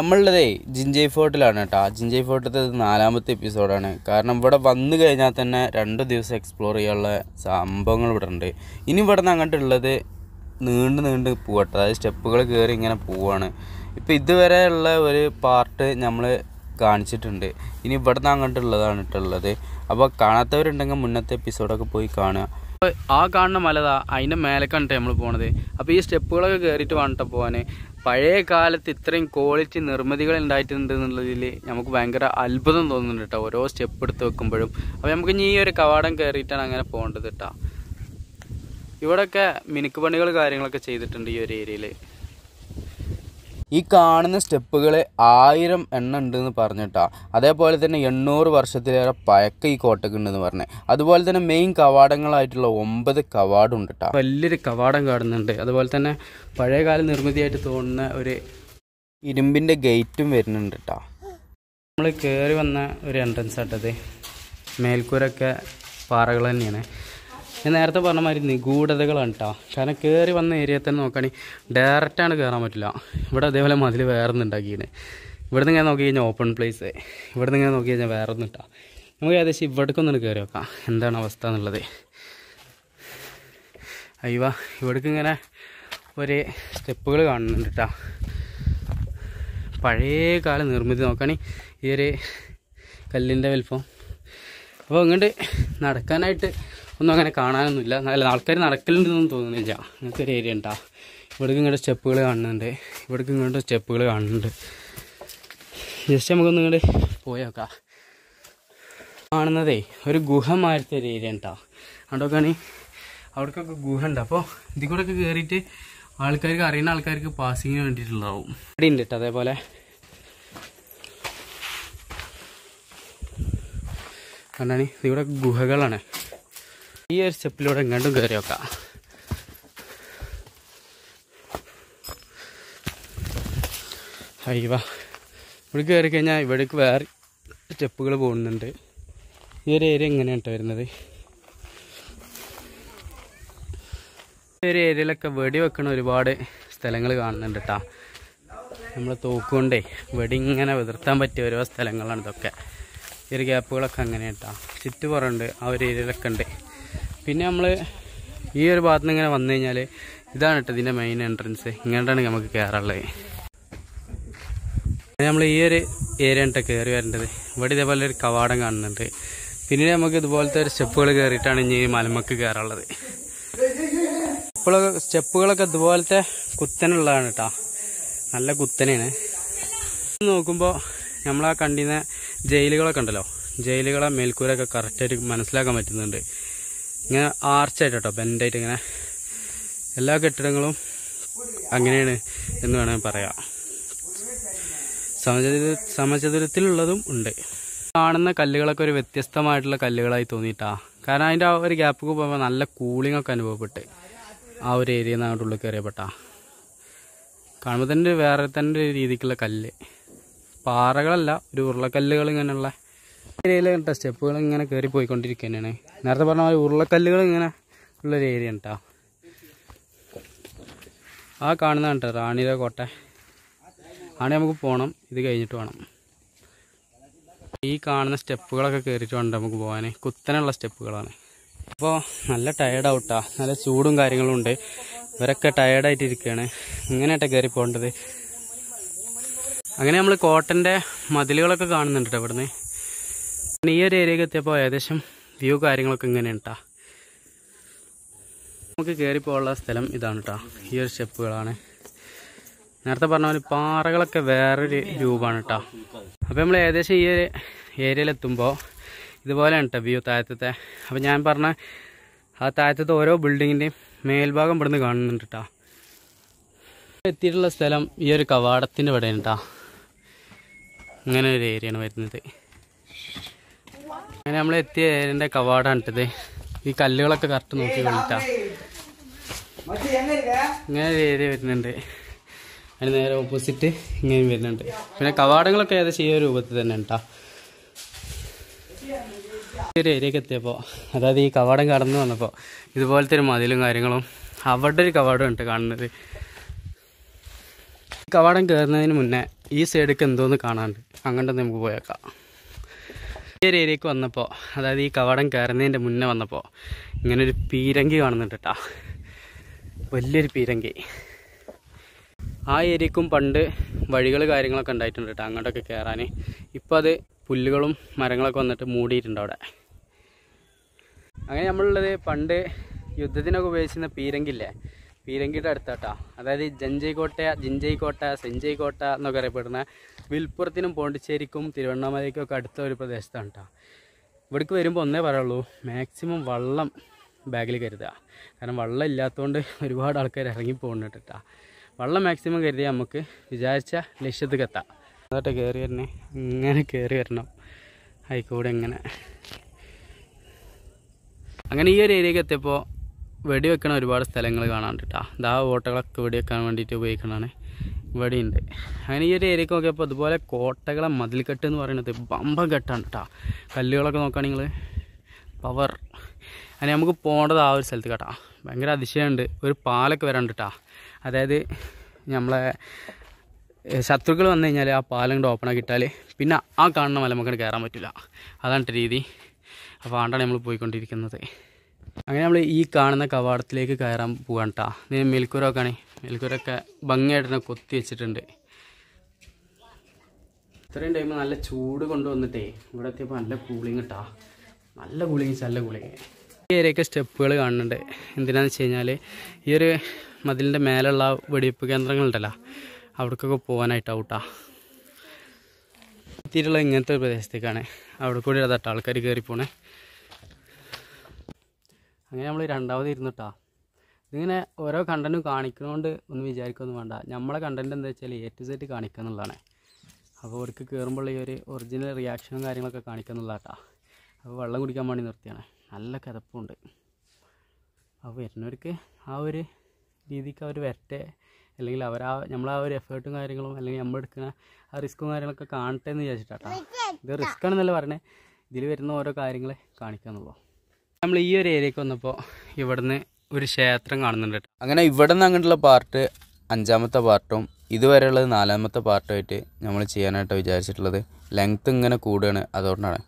നമ്മളുള്ളതേ ജിഞ്ചൈ ഫോർട്ടിലാണ് കേട്ടോ. ജിഞ്ചൈ ഫോർട്ടിലത്തെ നാലാമത്തെ എപ്പിസോഡാണ്. കാരണം ഇവിടെ വന്നു കഴിഞ്ഞാൽ തന്നെ രണ്ട് ദിവസം എക്സ്പ്ലോർ ചെയ്യാനുള്ള സംഭവങ്ങൾ ഇവിടെ ഉണ്ട്. ഇനി ഇവിടെ നിന്ന് അങ്ങോട്ടുള്ളത് നീണ്ട് നീണ്ട് പോകട്ടെ അതായത് സ്റ്റെപ്പുകൾ കയറി ഇങ്ങനെ പോവാണ്. ഇപ്പോൾ ഇതുവരെ ഉള്ള ഒരു പാർട്ട് നമ്മൾ കാണിച്ചിട്ടുണ്ട്. ഇനി ഇവിടെ നിന്ന് അങ്ങോട്ടുള്ളതാണ് ഇട്ടുള്ളത് അപ്പോൾ കാണാത്തവരുണ്ടെങ്കിൽ മുന്നത്തെ എപ്പിസോഡൊക്കെ പോയി കാണുക. അപ്പോൾ ആ കാണുന്ന മലതാ അതിന്റെ മേലെ കണ്ടിട്ട് നമ്മൾ പോണത്. അപ്പോൾ ഈ സ്റ്റെപ്പുകളൊക്കെ കയറിയിട്ട് വേണ്ട പോകാൻ പഴയ കാലത്ത് ഇത്രയും ക്വാളിറ്റി നിർമ്മിതികൾ ഉണ്ടായിട്ടുണ്ട് എന്നുള്ളതിൽ നമുക്ക് ഭയങ്കര അത്ഭുതം തോന്നുന്നുണ്ട് കേട്ടോ ഓരോ സ്റ്റെപ്പ് എടുത്ത് വെക്കുമ്പോഴും. അപ്പോൾ നമുക്ക് ഇനി ഈ ഒരു കവാടം കയറിയിട്ടാണ് അങ്ങനെ പോകേണ്ടത് കേട്ടോ ഇവിടെയൊക്കെ മിനുക്ക് പണികൾ കാര്യങ്ങളൊക്കെ ചെയ്തിട്ടുണ്ട് ഈ ഒരു ഏരിയയിൽ ഈ കാണുന്ന സ്റ്റെപ്പുകൾ ആയിരം എണ്ണം ഉണ്ടെന്ന് പറഞ്ഞിട്ടാണ് അതേപോലെ തന്നെ എണ്ണൂറ് വർഷത്തിലേറെ പഴക്കം ഈ കോട്ടയ്ക്ക് ഉണ്ടെന്ന് പറഞ്ഞത് അതുപോലെ തന്നെ മെയിൻ കവാടങ്ങളായിട്ടുള്ള ഒമ്പത് കവാടം ഉണ്ട് കേട്ടോ വലിയൊരു കവാടം കാണുന്നുണ്ട്. അതുപോലെ തന്നെ പഴയകാല നിർമ്മിതിയായിട്ട് തോന്നുന്ന ഒരു ഇരുമ്പിന്റെ ഗേറ്റും വരുന്നുണ്ട് കേട്ടോ നമ്മൾ കയറി വന്ന ഒരു എൻട്രൻസ് ആട്ടത്. മേൽക്കൂരൊക്കെ പാറകൾ തന്നെയാണ്. ഞാൻ നേരത്തെ പറഞ്ഞ മാതിരി നിഗൂഢതകളാണ് കേട്ടോ കാരണം കയറി വന്ന ഏരിയ തന്നെ നോക്കുകയാണെങ്കിൽ ഡയറക്റ്റാണ് കയറാൻ പറ്റില്ല. ഇവിടെ അതേപോലെ മതിൽ വേറെ ഒന്ന് ഉണ്ടാക്കിയാണ് ഇവിടെ നിന്ന് ഇങ്ങനെ നോക്കി കഴിഞ്ഞാൽ ഓപ്പൺ പ്ലേസ് ഇവിടെ നിന്ന് ഇങ്ങനെ നോക്കി കഴിഞ്ഞാൽ വേറെ ഒന്നും നമുക്ക് ഏകദേശം ഇവിടേക്കൊന്നും കയറി നോക്കാം. എന്താണ് അവസ്ഥ എന്നുള്ളത്. അയ്യോ ഇവിടേക്ക് ഇങ്ങനെ ഒരു സ്റ്റെപ്പുകൾ കാണുന്നുണ്ട് കേട്ടോ പഴയ കാല നിർമ്മിതി നോക്കുകയാണെങ്കിൽ ഈ ഒരു കല്ലിന്റെ വലിപ്പം. അപ്പോൾ ഇങ്ങോട്ട് നടക്കാനായിട്ട് ഒന്നും അങ്ങനെ കാണാനൊന്നുമില്ല. നല്ല ആൾക്കാർ നടക്കലുണ്ടെന്നൊന്നും തോന്നുന്നില്ല. അങ്ങനത്തെ ഒരു ഏരിയ ഉണ്ടാ ഇവിടേക്ക് ഇങ്ങോട്ട് സ്റ്റെപ്പുകൾ കാണുന്നുണ്ട്. ഇവിടേക്ക് ഇങ്ങോട്ട് സ്റ്റെപ്പുകൾ കാണുന്നുണ്ട്. ജസ്റ്റ് നമുക്കൊന്ന് ഇങ്ങോട്ട് പോയേക്കാം കാണുന്നതേ ഒരു ഗുഹ മാരത്തെ ഒരു ഏരിയ ഉണ്ടാ അവിടെയൊക്കെയാണ് അവിടേക്കൊക്കെ ഗുഹ ഉണ്ട് അപ്പോൾ ഇതിൽ കൂടെ ഒക്കെ കയറിയിട്ട് ആൾക്കാർക്ക് അറിയുന്ന ആൾക്കാർക്ക് പാസിങ്ങിന് വേണ്ടിയിട്ടുള്ളതാവും. ഇവിടെ ഉണ്ട് കേട്ടോ അതേപോലെ. കണ്ടാണ് ഇവിടെ ഗുഹകളാണ്. ഈ ഒരു സ്റ്റെപ്പിലൂടെ എങ്ങോട്ടും കയറി നോക്കാം അയ്യവ ഇവിടെ കയറി കഴിഞ്ഞാൽ ഇവിടേക്ക് വേറെ സ്റ്റെപ്പുകൾ പോകുന്നുണ്ട്. ഈ ഒരു ഏരിയ എങ്ങനെയാണ് കേട്ടോ വരുന്നത്? ഈ ഒരു ഏരിയയിലൊക്കെ വെടി വെക്കണ ഒരുപാട് സ്ഥലങ്ങൾ കാണുന്നുണ്ട് കേട്ടോ നമ്മൾ തോക്കുകൊണ്ടേ വെടി ഇങ്ങനെ വിതിർത്താൻ പറ്റിയ ഓരോ സ്ഥലങ്ങളാണ് ഇതൊക്കെ. ഈ ഒരു ഗ്യാപ്പുകളൊക്കെ അങ്ങനെ കേട്ടോ ചുറ്റുപുറമുണ്ട് ആ ഒരു ഏരിയയിലൊക്കെ ഉണ്ട്. പിന്നെ നമ്മൾ ഈ ഒരു ഭാഗത്ത് നിന്ന് ഇങ്ങനെ വന്നു കഴിഞ്ഞാൽ ഇതാണ് കേട്ടോ ഇതിന്റെ മെയിൻ എൻട്രൻസ് ഇങ്ങോട്ടാണ് നമുക്ക് കയറാനുള്ളത് നമ്മൾ ഈ ഒരു ഏരിയ കേട്ടോ കയറി വരേണ്ടത്. ഇവിടെ ഇതേപോലെ ഒരു കവാടം കാണുന്നുണ്ട്. പിന്നീട് നമുക്ക് ഇതുപോലത്തെ ഒരു സ്റ്റെപ്പുകൾ കയറിയിട്ടാണ് ഇനി മലമക്ക് കയറാനുള്ളത് ഇപ്പോഴൊക്കെ സ്റ്റെപ്പുകളൊക്കെ ഇതുപോലത്തെ കുത്തനുള്ളതാണ് കേട്ടോ നല്ല കുത്തനെയാണ്. നോക്കുമ്പോൾ നമ്മളാ കണ്ടിരുന്ന ജയിലുകളൊക്കെ ഉണ്ടല്ലോ. ജയിലുകളെ മേൽക്കൂരൊക്കെ കറക്റ്റായിട്ട് മനസ്സിലാക്കാൻ പറ്റുന്നുണ്ട്. ഇങ്ങനെ ആർച്ചായിട്ട് കേട്ടോ ബെൻഡായിട്ട് ഇങ്ങനെ എല്ലാ കെട്ടിടങ്ങളും അങ്ങനെയാണ് എന്ന് വേണമെങ്കിൽ പറയാം. സമചതുര സമചതുരത്തിലുള്ളതും ഉണ്ട്. കാണുന്ന കല്ലുകളൊക്കെ ഒരു വ്യത്യസ്തമായിട്ടുള്ള കല്ലുകളായി തോന്നിയിട്ടാ. കാരണം അതിന്റെ ആ ഒരു ഗ്യാപ്പൊക്കെ പോകുമ്പോൾ നല്ല കൂളിംഗ് ഒക്കെ അനുഭവപ്പെട്ട് ആ ഒരു ഏരിയ അങ്ങോട്ട് ഉള്ളിൽ കയറിയപ്പെട്ടാ കാണുമ്പോൾ തന്നെ വേറെ തന്നെ രീതിക്കുള്ള കല്ല്. പാറകളല്ല ഒരു ഉരുളക്കല്ലുകൾ ഇങ്ങനെയുള്ള ഏരിയയിൽ കേട്ടോ സ്റ്റെപ്പുകൾ ഇങ്ങനെ കയറി പോയിക്കൊണ്ടിരിക്കുന്നതാണ് നേരത്തെ പറഞ്ഞ പോലെ ഉരുളക്കല്ലുകൾ ഇങ്ങനെ ഉള്ളൊരു ഏരിയ കേട്ടോ ആ കാണുന്ന കേട്ടോ റാണിയുടെ കോട്ട. ആണെ നമുക്ക് പോകണം ഇത് കഴിഞ്ഞിട്ട് വേണം ഈ കാണുന്ന സ്റ്റെപ്പുകളൊക്കെ കയറിയിട്ട് വേണ്ട നമുക്ക് പോകാൻ കുത്തനുള്ള സ്റ്റെപ്പുകളാണ്. അപ്പോൾ നല്ല ടയേർഡാവട്ടാ നല്ല ചൂടും കാര്യങ്ങളും ഉണ്ട്. ഇവരൊക്കെ ടയേർഡായിട്ട് ഇരിക്കുകയാണ് ഇങ്ങനെയാട്ടെ കയറി പോകേണ്ടത് അങ്ങനെ നമ്മൾ കോട്ടന്റെ മതിലുകളൊക്കെ കാണുന്നുണ്ട് ഇവിടുന്ന്. ഈ ഒരു ഏരിയക്ക് എത്തിയപ്പോൾ ഏകദേശം വ്യൂ കാര്യങ്ങളൊക്കെ ഇങ്ങനെയാണ് കേട്ടോ നമുക്ക് കേറി പോകാനുള്ള സ്ഥലം ഇതാണ് കേട്ടോ ഈ ഒരു സ്റ്റെപ്പുകളാണ്. നേരത്തെ പറഞ്ഞ പോലെ പാറകളൊക്കെ വേറൊരു രൂപമാണ് കേട്ടോ അപ്പോൾ നമ്മൾ ഏകദേശം ഈ ഒരു ഏരിയയിലെത്തുമ്പോൾ ഇതുപോലെയാണ് കേട്ടോ വ്യൂ താഴത്തെ അപ്പോൾ ഞാൻ പറഞ്ഞ ആ താഴത്തെ ഓരോ ബിൽഡിങ്ങിന്റെയും മേൽഭാഗം ഇവിടുന്ന് കാണുന്നുണ്ട് കേട്ടോ എത്തിയിട്ടുള്ള സ്ഥലം ഈ ഒരു കവാടത്തിന്റെ ഇവിടെയാണ് കേട്ടോ ഇങ്ങനെ ഒരു ഏരിയയാണ് വരുന്നത്. അങ്ങനെ നമ്മൾ എത്തിയ ഏരിയന്റെ കവാടാണ് ഇട്ടത് ഈ കല്ലുകളൊക്കെ കറക്റ്റ് നോക്കി കൊണ്ടിട്ടാ. ഇങ്ങനെ ഏരിയ വരുന്നുണ്ട്. അതിന് നേരെ ഓപ്പോസിറ്റ് ഇങ്ങനെ വരുന്നുണ്ട്. പിന്നെ കവാടങ്ങളൊക്കെ ഏകദേശം ഈ രൂപത്തിൽ തന്നെ ഉണ്ടാ ഒരു ഏരിയക്ക് എത്തിയപ്പോൾ അതായത് ഈ കവാടം കടന്നു വന്നപ്പോൾ ഇതുപോലത്തെ ഒരു മതിലും കാര്യങ്ങളും അവിടെ ഒരു കവാടം ഉണ്ട് കാണുന്നത്. കവാടം കയറുന്നതിന് മുന്നേ ഈ സൈഡൊക്കെ എന്തോന്ന് കാണാണ്ട് അങ്ങോട്ട് നമുക്ക് പോയേക്കാം. ഈ ഏരിയക്ക് വന്നപ്പോൾ അതായത് ഈ കവാടം കയറുന്നതിന്റെ മുന്നേ വന്നപ്പോൾ ഇങ്ങനൊരു പീരങ്കി കാണുന്നുണ്ട് കേട്ടോ വലിയൊരു പീരങ്കി. ആ ഏരിയക്കും പണ്ട് വഴികൾ കാര്യങ്ങളൊക്കെ ഉണ്ടായിട്ടുണ്ട് കേട്ടോ അങ്ങോട്ടൊക്കെ കയറാൻ ഇപ്പം അത് പുല്ലുകളും മരങ്ങളൊക്കെ വന്നിട്ട് മൂടിയിട്ടുണ്ട് അവിടെ. അങ്ങനെ നമ്മളുള്ളത് പണ്ട് യുദ്ധത്തിനൊക്കെ ഉപയോഗിച്ചിരുന്ന പീരങ്കില്ലേ പീരങ്കിയുടെ അടുത്താട്ടാ അതായത് ജഞ്ചൈ കോട്ട ജിഞ്ചൈ കോട്ട സെഞ്ചൈ കോട്ട എന്നൊക്കെ അറിയപ്പെടുന്ന വിൽപ്പുറത്തിനും പോണ്ടിച്ചേരിക്കും തിരുവണ്ണാമലയ്ക്കും ഒക്കെ അടുത്ത ഒരു പ്രദേശത്താണ് കേട്ടോ ഇവിടേക്ക് വരുമ്പോൾ ഒന്നേ പറയുള്ളൂ മാക്സിമം വള്ളം ബാഗിൽ കരുതുക കാരണം വള്ളം ഇല്ലാത്തതുകൊണ്ട് ഒരുപാട് ആൾക്കാർ ഇറങ്ങി പോകുന്നുണ്ട് കേട്ടോ വള്ളം മാക്സിമം കരുതി നമുക്ക് വിചാരിച്ച ലക്ഷ്യത്തിൽ എത്താം. എന്നിട്ട് കയറി വരണേ ഇങ്ങനെ കയറി വരണം. ആയിക്കൂടെ ഇങ്ങനെ. അങ്ങനെ ഈ ഒരു ഏരിയക്ക് എത്തിയപ്പോൾ വെടിവെക്കണ ഒരുപാട് സ്ഥലങ്ങൾ കാണാണ്ട് കേട്ടോ ഇതാ ഓട്ടകളൊക്കെ വെടിവെക്കാൻ വേണ്ടിയിട്ട് ഉപയോഗിക്കണതാണ്. ഇവിടെയുണ്ട്. അങ്ങനെ ഈ ഒരു ഏരിയക്ക് നോക്കിയപ്പോൾ അതുപോലെ കോട്ടകളെ മതിൽക്കെട്ട് എന്ന് പറയുന്നത് ബമ്പം കെട്ടാണ് കേട്ടോ കല്ലുകളൊക്കെ നോക്കുകയാണെങ്കിൽ പവർ അങ്ങനെ നമുക്ക് പോകേണ്ടത് ആ ഒരു സ്ഥലത്ത് കേട്ടോ. ഭയങ്കര അതിശയമുണ്ട്. ഒരു പാലൊക്കെ വരാണ്ട് കേട്ടോ അതായത് നമ്മളെ ശത്രുക്കൾ വന്നു കഴിഞ്ഞാൽ ആ പാലം കൊണ്ട് ഓപ്പൺ ആക്കി ഇട്ടാൽ പിന്നെ ആ കാണുന്ന മല നമുക്ക് കയറാൻ പറ്റില്ല അതാണ് രീതി. അപ്പോൾ ആണ്ടാണ് നമ്മൾ പോയിക്കൊണ്ടിരിക്കുന്നത്. അങ്ങനെ നമ്മൾ ഈ കാണുന്ന കവാടത്തിലേക്ക് കയറാൻ പോകാൻ കേട്ടോ ഇതിന് മേൽക്കൂരൊക്കെ ആണ്. മേൽക്കൂരൊക്കെ ഭംഗിയായിട്ട് കൊത്തി വെച്ചിട്ടുണ്ട്. ഇത്രയും ടൈം നല്ല ചൂട് കൊണ്ടുവന്നിട്ടേ ഇവിടെ എത്തിയപ്പോൾ നല്ല കൂളിങ് കിട്ടാ നല്ല കൂളിങ് നല്ല കൂളിങ് ഈ ഏരിയയൊക്കെ സ്റ്റെപ്പുകൾ കാണുന്നുണ്ട്. എന്തിനാന്ന് വെച്ച് കഴിഞ്ഞാൽ ഈ ഒരു മതിലിന്റെ മേലുള്ള വെടിവെപ്പ് കേന്ദ്രങ്ങളുണ്ടല്ലോ അവിടേക്കൊക്കെ പോകാനായിട്ട് ഔട്ടാ എത്തിയിട്ടുള്ള ഇങ്ങനത്തെ ഒരു പ്രദേശത്തേക്കാണ്. അവിടെ കൂടി അതാട്ടോ ആൾക്കാർ കയറി പോണേ അങ്ങനെ നമ്മൾ രണ്ടാമത് ഇരുന്നിട്ടാ. ഇതിങ്ങനെ ഓരോ കണ്ടന്റും കാണിക്കുന്നതുകൊണ്ട് ഒന്നും വിചാരിക്കൊന്നും വേണ്ട. നമ്മളെ കണ്ടന്റ് എന്താ വെച്ചാൽ എ ടു സെറ്റ് കാണിക്കുക എന്നുള്ളതാണ്. അപ്പോൾ അവർക്ക് കയറുമ്പോൾ ഈ ഒരു ഒറിജിനൽ റിയാക്ഷനും കാര്യങ്ങളൊക്കെ കാണിക്കുക എന്നുള്ളതാട്ടാ. അപ്പോൾ വെള്ളം കുടിക്കാൻ വേണ്ടി നിർത്തിയാണ്. നല്ല കിതപ്പുണ്ട് അപ്പോൾ വരുന്നവർക്ക് ആ ഒരു രീതിക്ക് അവർ വരട്ടെ. അല്ലെങ്കിൽ അവർ ആ നമ്മൾ ആ ഒരു എഫേർട്ടും കാര്യങ്ങളും അല്ലെങ്കിൽ നമ്മൾ എടുക്കുന്ന ആ റിസ്ക്കും കാര്യങ്ങളൊക്കെ കാണട്ടെ എന്ന് വിചാരിച്ചിട്ടാട്ടാ. ഇത് റിസ്ക് ആണെന്നല്ല പറഞ്ഞേ ഇതിൽ വരുന്ന ഓരോ കാര്യങ്ങളെ കാണിക്കുക എന്നുള്ളൂ നമ്മൾ ഈ ഒരു ഏരിയക്ക് വന്നപ്പോൾ ഇവിടുന്ന് ഒരു ക്ഷേത്രം കാണുന്നുണ്ട് അങ്ങനെ ഇവിടെ നിന്ന് അങ്ങോട്ടുള്ള പാർട്ട് അഞ്ചാമത്തെ പാർട്ടും ഇതുവരെയുള്ളത് നാലാമത്തെ പാർട്ടുമായിട്ട് നമ്മൾ ചെയ്യാനായിട്ട് വിചാരിച്ചിട്ടുള്ളത്. ലെങ്ത്ത് ഇങ്ങനെ കൂടുകയാണ്. അതുകൊണ്ടാണ്